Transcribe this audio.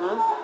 응?